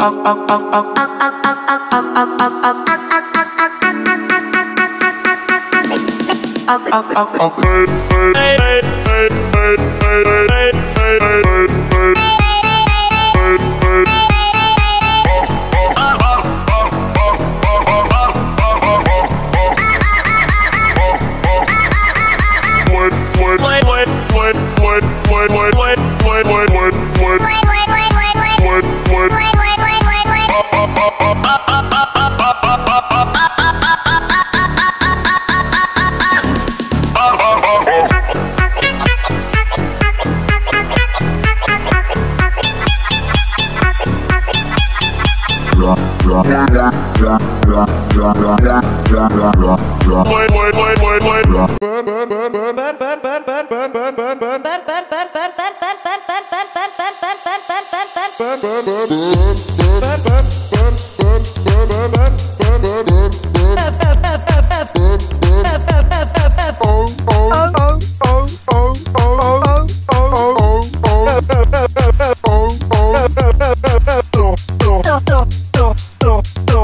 up, up, up, up, Burn, burn, burn, burn, burn.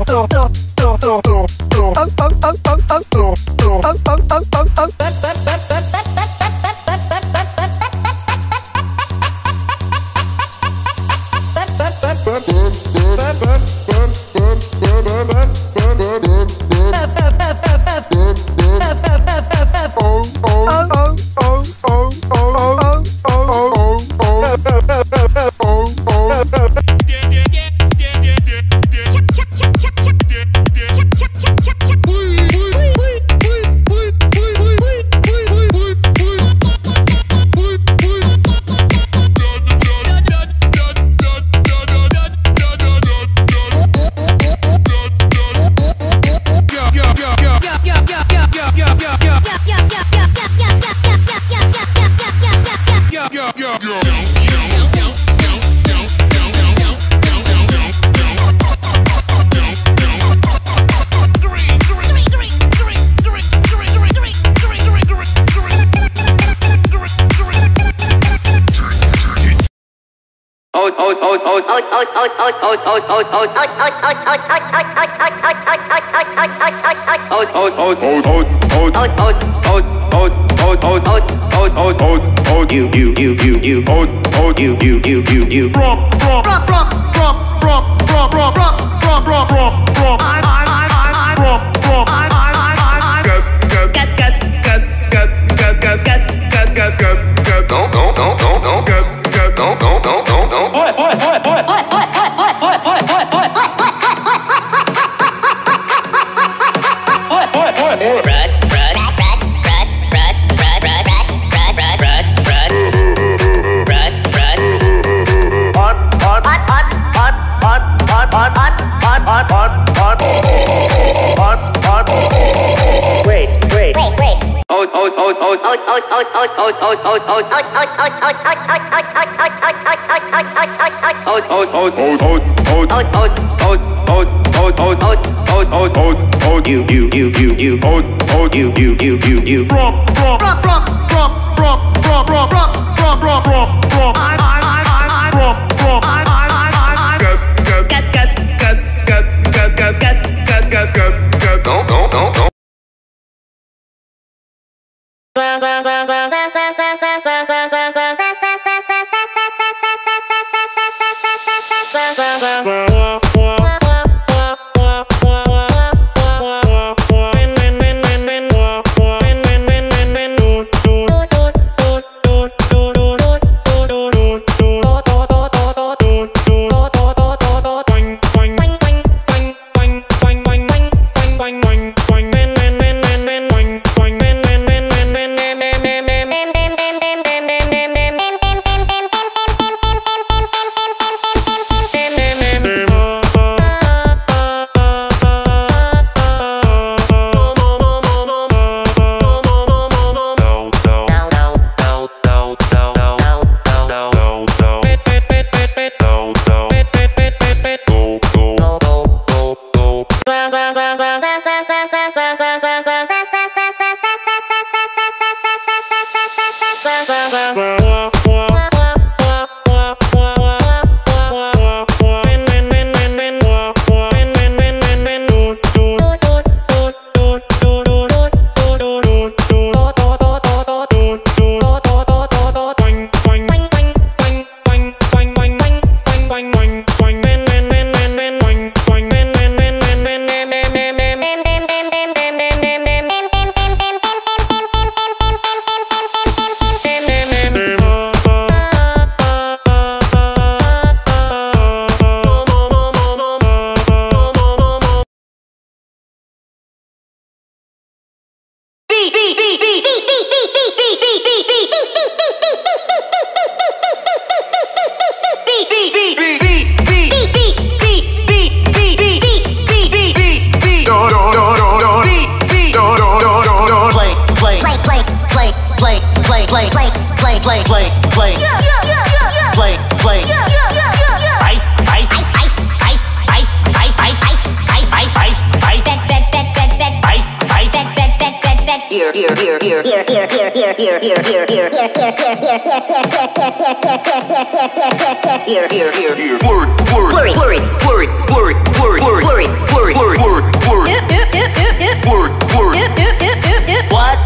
Bye. You you you you you oh oh you you you you you rock rock rock rock rock rock rock rock rock rock rock You you you you you oh oh you you you you you rock rock rock rock rock rock rock rock rock rock rock rock rock I I I I rock rock I I I I go go go go go go go go go go go go go go Bye. Beep beep beep beep beep. beat. What?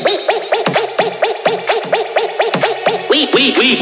Bring,